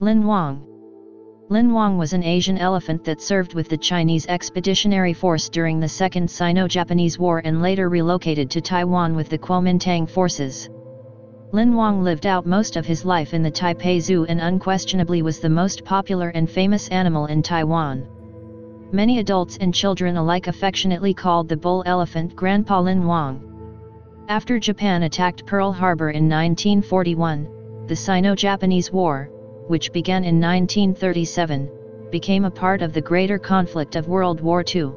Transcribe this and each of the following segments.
Lin Wang Lin Wang was an Asian elephant that served with the Chinese Expeditionary Force during the Second Sino-Japanese War and later relocated to Taiwan with the Kuomintang forces. Lin Wang lived out most of his life in the Taipei Zoo and unquestionably was the most popular and famous animal in Taiwan. Many adults and children alike affectionately called the bull elephant Grandpa Lin Wang. After Japan attacked Pearl Harbor in 1941, the Sino-Japanese War, which began in 1937, became a part of the greater conflict of World War II.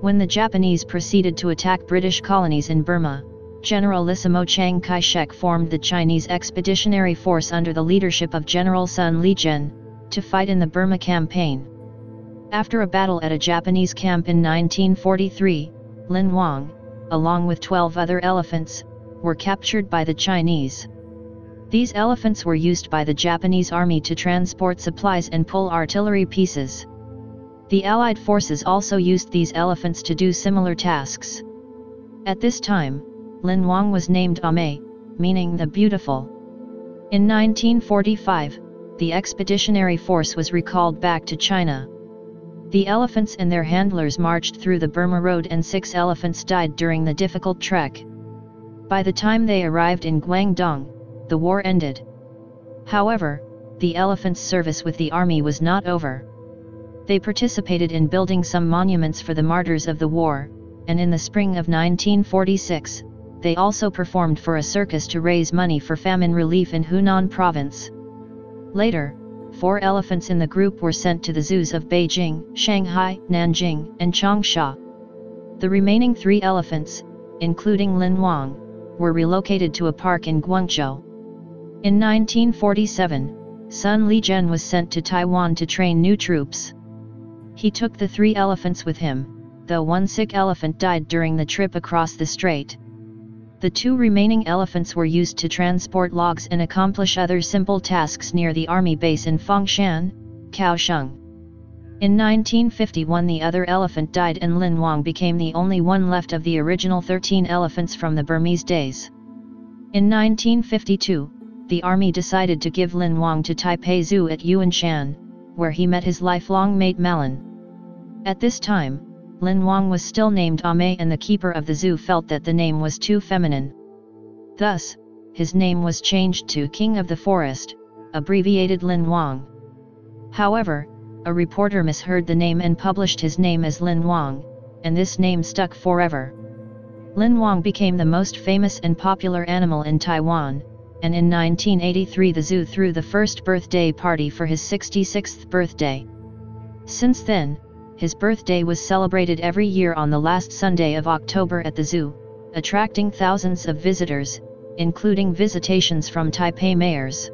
When the Japanese proceeded to attack British colonies in Burma, Generalissimo Chiang Kai-shek formed the Chinese Expeditionary Force under the leadership of General Sun Li-jen, to fight in the Burma Campaign. After a battle at a Japanese camp in 1943, Lin Wang, along with 12 other elephants, were captured by the Chinese. These elephants were used by the Japanese army to transport supplies and pull artillery pieces. The Allied forces also used these elephants to do similar tasks. At this time, Lin Wang was named A-mei, meaning the beautiful. In 1945, the expeditionary force was recalled back to China. The elephants and their handlers marched through the Burma Road and six elephants died during the difficult trek. By the time they arrived in Guangdong, the war ended. However, the elephants' service with the army was not over. They participated in building some monuments for the martyrs of the war, and in the spring of 1946, they also performed for a circus to raise money for famine relief in Hunan province. Later, four elephants in the group were sent to the zoos of Beijing, Shanghai, Nanjing, and Changsha. The remaining three elephants, including Lin Wang, were relocated to a park in Guangzhou. In 1947, Sun Li-jen was sent to Taiwan to train new troops. He took the three elephants with him, though one sick elephant died during the trip across the strait. The two remaining elephants were used to transport logs and accomplish other simple tasks near the army base in Fengshan, Kaohsiung. In 1951 the other elephant died and Lin Wang became the only one left of the original 13 elephants from the Burmese days. In 1952, the army decided to give Lin Wang to Taipei Zoo at Yuanshan, where he met his lifelong mate Malin. At this time, Lin Wang was still named A-mei and the keeper of the zoo felt that the name was too feminine. Thus, his name was changed to King of the Forest, abbreviated Lin Wang. However, a reporter misheard the name and published his name as Lin Wang, and this name stuck forever. Lin Wang became the most famous and popular animal in Taiwan, and in 1983 the zoo threw the first birthday party for his 66th birthday. Since then, his birthday was celebrated every year on the last Sunday of October at the zoo, attracting thousands of visitors, including visitations from Taipei mayors.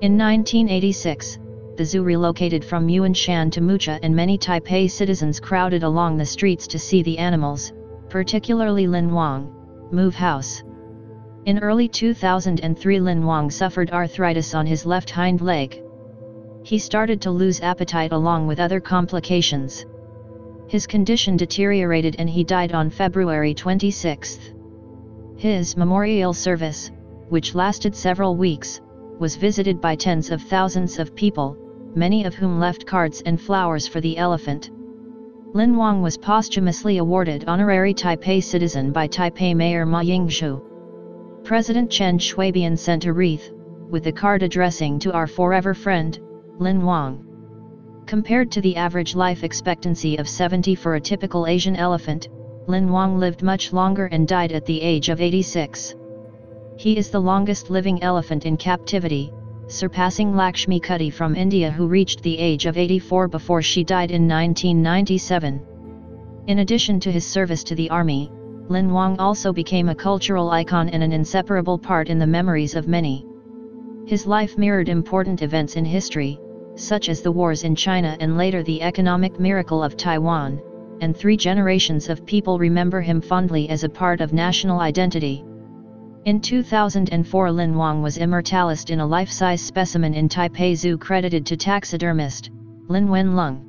In 1986, the zoo relocated from Yuanshan to Mucha and many Taipei citizens crowded along the streets to see the animals, particularly Lin Wang, move house. In early 2003 Lin Wang suffered arthritis on his left hind leg, he started to lose appetite along with other complications. His condition deteriorated and he died on February 26. His memorial service, which lasted several weeks, was visited by tens of thousands of people, many of whom left cards and flowers for the elephant. Lin Wang was posthumously awarded honorary Taipei citizen by Taipei Mayor Ma Ying-jeou. President Chen Shui-bian sent a wreath, with the card addressing to our forever friend, Lin Wang. Compared to the average life expectancy of 70 for a typical Asian elephant, Lin Wang lived much longer and died at the age of 86. He is the longest living elephant in captivity, surpassing Lakshmi Kutty from India who reached the age of 84 before she died in 1997. In addition to his service to the army, Lin Wang also became a cultural icon and an inseparable part in the memories of many. His life mirrored important events in history, such as the wars in China and later the economic miracle of Taiwan, and three generations of people remember him fondly as a part of national identity. In 2004 Lin Wang was immortalized in a life-size specimen in Taipei Zoo credited to taxidermist, Lin Wenlong.